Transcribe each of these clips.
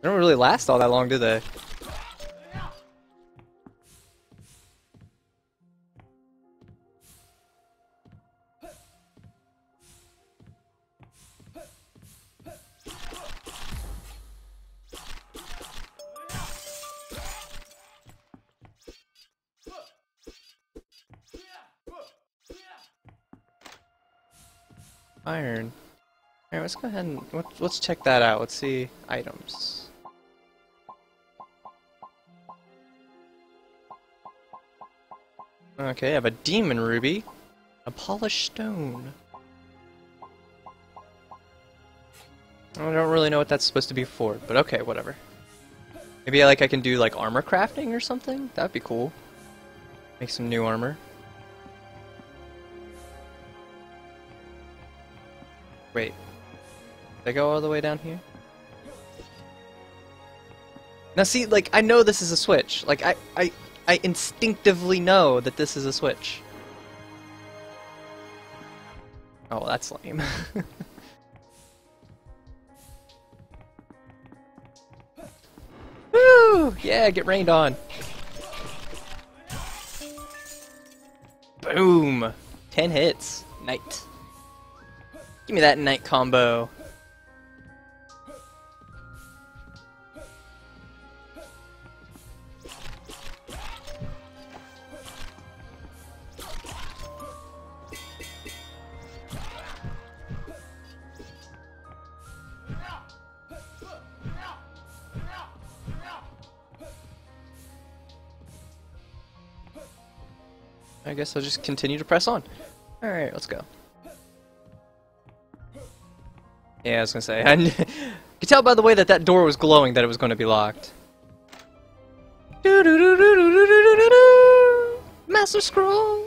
They don't really last all that long, do they? Iron. Alright, let's go ahead and let's, let's check that out. Let's see items. Okay, I have a demon ruby, a polished stone. I don't really know what that's supposed to be for, but okay, whatever. Maybe like I can do like armor crafting or something? That'd be cool. Make some new armor. Wait. Did I go all the way down here? Now see, like, I know this is a switch. Like, I, I, I instinctively know that this is a switch. Oh, that's lame. Woo! Yeah, get rained on. Boom! Ten hits. Night. Give me that night combo. I guess I'll just continue to press on. Alright, let's go. Yeah, I was gonna say. I could tell by the way that that door was glowing that it was to be locked. Master Scroll!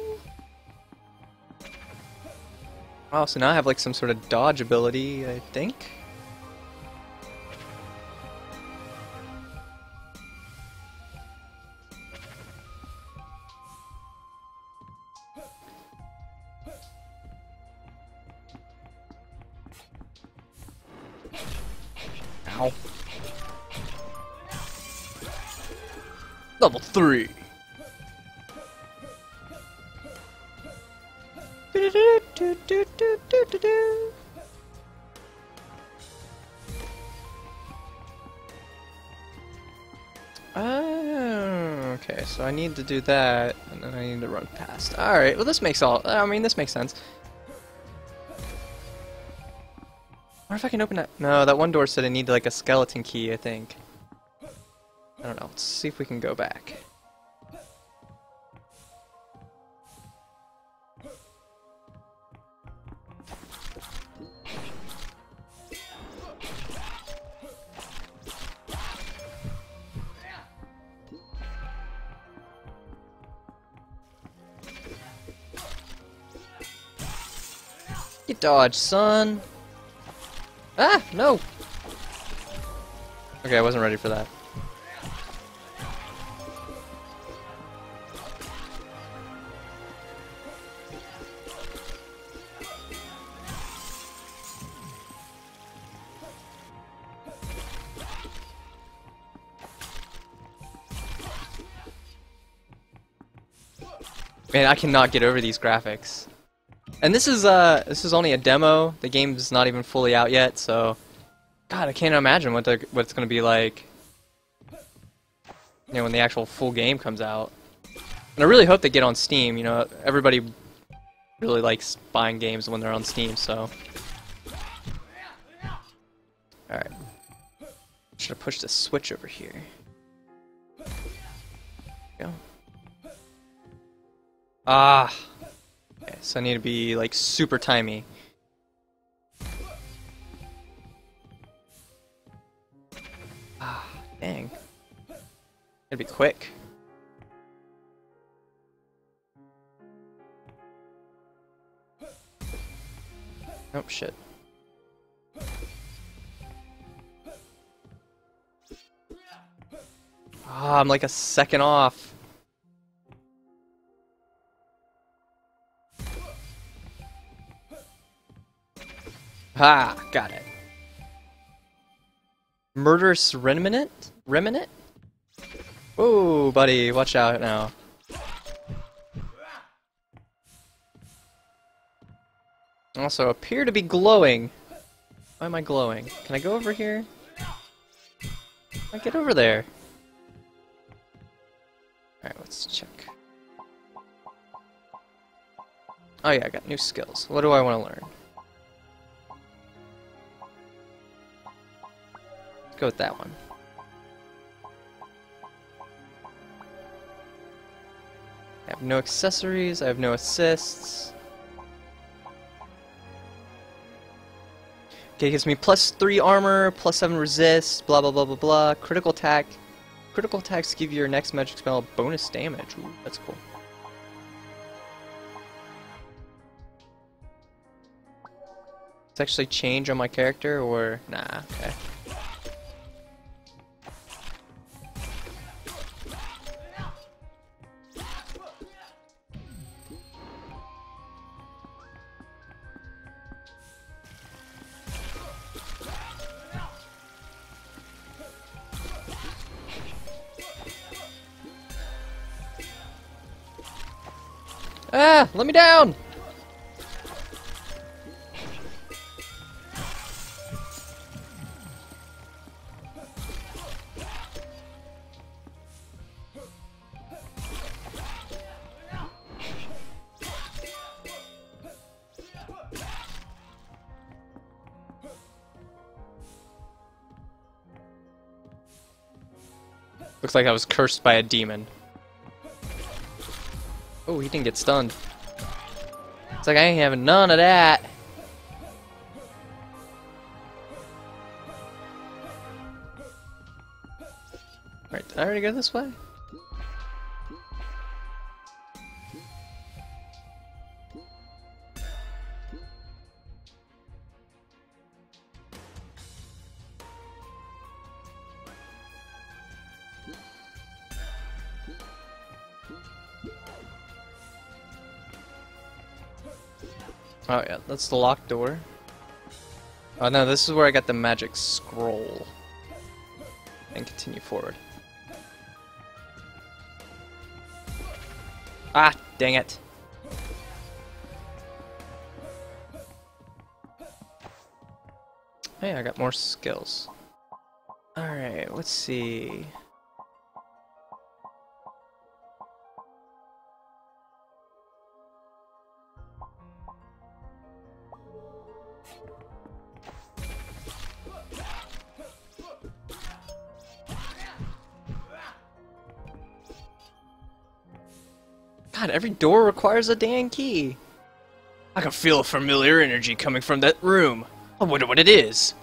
Wow, so now I have like some sort of dodge ability, I think. Oh, okay, so I need to do that, and then I need to run past. Alright, well this makes all, I mean, this makes sense. wonder if I can open that. No, that one door said I need like a skeleton key, I think. I don't know. Let's see if we can go back. You dodge, son. Ah, no! Okay, I wasn't ready for that. Man, I cannot get over these graphics. And this is uh this is only a demo. The game's not even fully out yet, so God, I can't imagine what what it's gonna be like. You know, when the actual full game comes out. And I really hope they get on Steam. You know, everybody really likes buying games when they're on Steam. So, all right. Should have pushed the switch over here. Go. Ah. Okay, so I need to be like super timey. Ah, dang. Gotta be quick. Oh shit. Ah, I'm like a second off. Ha! Got it. Murderous Remnant? Remnant? Whoa, buddy, watch out now. Also appear to be glowing. Why am I glowing? Can I go over here? I get over there. Alright, let's check. Oh yeah, I got new skills. What do I want to learn? Go with that one. I have no accessories, I have no assists. Okay, gives me plus 3 armor, plus 7 resist, blah blah blah blah blah. Critical attack. Critical attacks give your next magic spell bonus damage. Ooh, that's cool. It actually change on my character, or... Nah, okay. Ah! Let me down! Looks like I was cursed by a demon. Oh, he didn't get stunned. It's like I ain't having none of that. Alright, did I already go this way? Oh yeah, that's the locked door. Oh no, this is where I got the magic scroll. And continue forward. Ah, dang it. Hey, I got more skills. Alright, let's see. God, every door requires a damn key. I can feel a familiar energy coming from that room. I wonder what it is.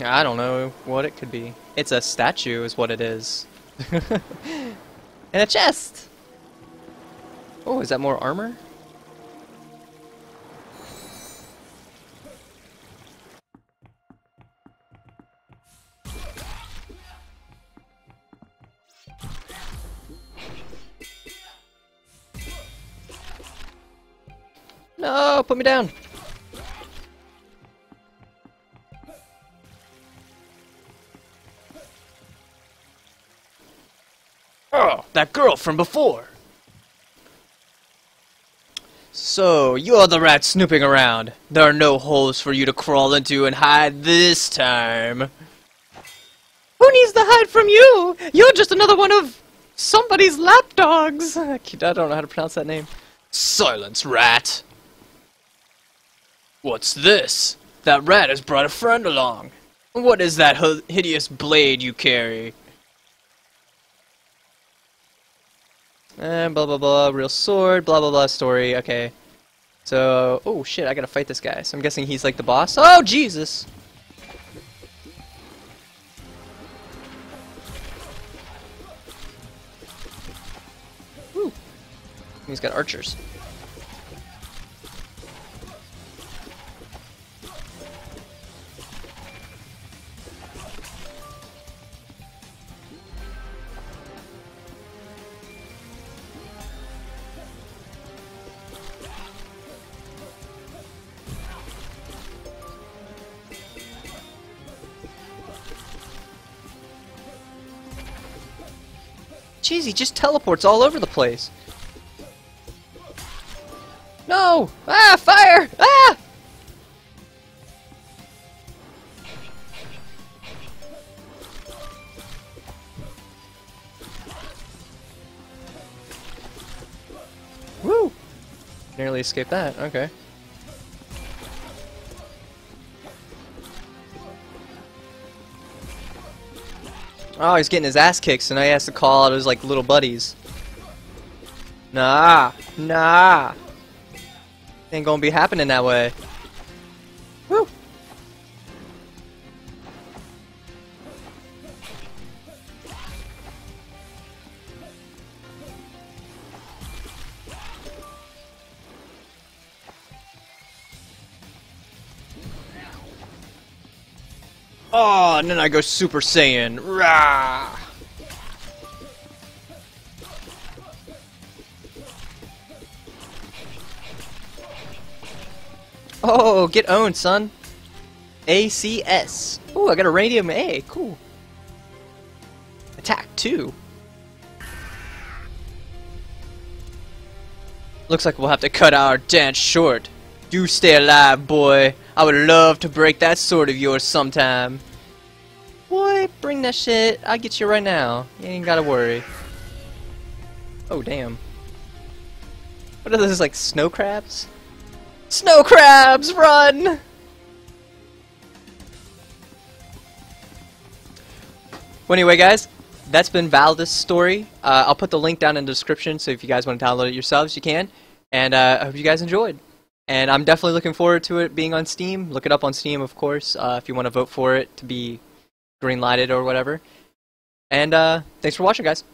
I don't know what it could be. It's a statue is what it is. and a chest! Oh, is that more armor? No, put me down. Oh, that girl from before. So, you're the rat snooping around. There are no holes for you to crawl into and hide this time. Who needs to hide from you? You're just another one of somebody's lapdogs. I don't know how to pronounce that name. Silence, rat. What's this? That rat has brought a friend along. What is that hideous blade you carry? And blah blah blah, real sword, blah blah blah story, okay. So, oh shit, I gotta fight this guy. So I'm guessing he's like the boss. Oh, Jesus! Woo! He's got archers. Jeez, he just teleports all over the place. No! Ah, fire! Ah! Woo! Nearly escaped that, okay. Oh, he's getting his ass kicked, so now he has to call out his, like, little buddies. Nah, nah. Ain't gonna be happening that way. Oh, and then I go Super Saiyan. Rah! Oh, get owned, son. ACS. Oh, I got a radium A. Cool. Attack 2. Looks like we'll have to cut our dance short. Do stay alive, boy. I would love to break that sword of yours sometime. Boy, bring that shit. I'll get you right now. You ain't gotta worry. Oh, damn. What are those, like, snow crabs? Snow crabs, run! Well, anyway, guys, that's been Valdis Story. Uh, I'll put the link down in the description, so if you guys want to download it yourselves, you can. And uh, I hope you guys enjoyed. And I'm definitely looking forward to it being on Steam. Look it up on Steam, of course, uh, if you want to vote for it to be green lighted or whatever. And uh, thanks for watching, guys.